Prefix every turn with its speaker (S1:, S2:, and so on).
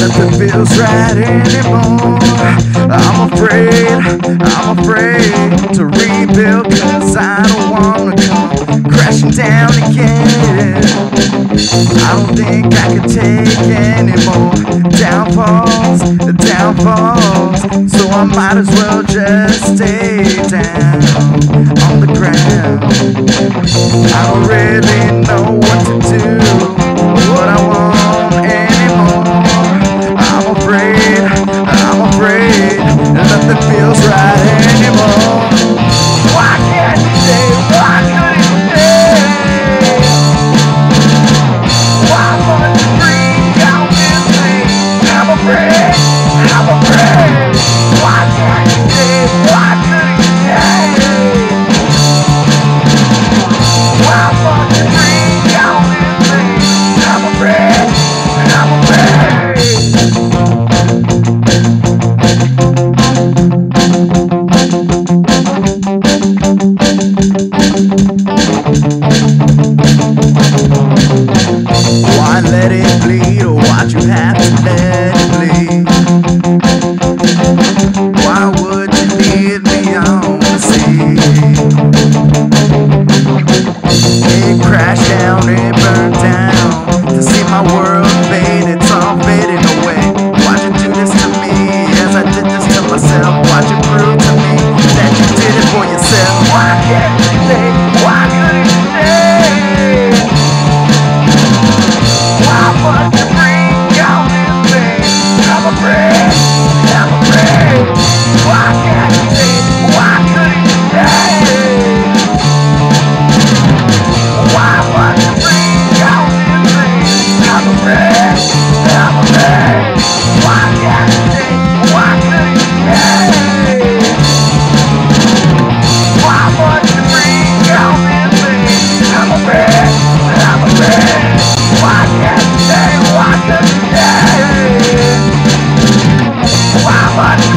S1: Nothing feels right anymore. I'm afraid, I'm afraid to rebuild cause I don't wanna come crashing down again. I don't think I can take any more downfalls, downfalls. So I might as well just stay down on the ground. I don't really know what to do, Why somebody